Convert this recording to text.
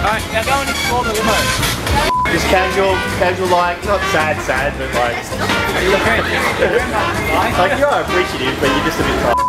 Alright, now go and explore the limo. Just casual, casual like, not sad, sad, but like, Your friend. Your friend, right? like you are appreciative, but you're just a bit tired.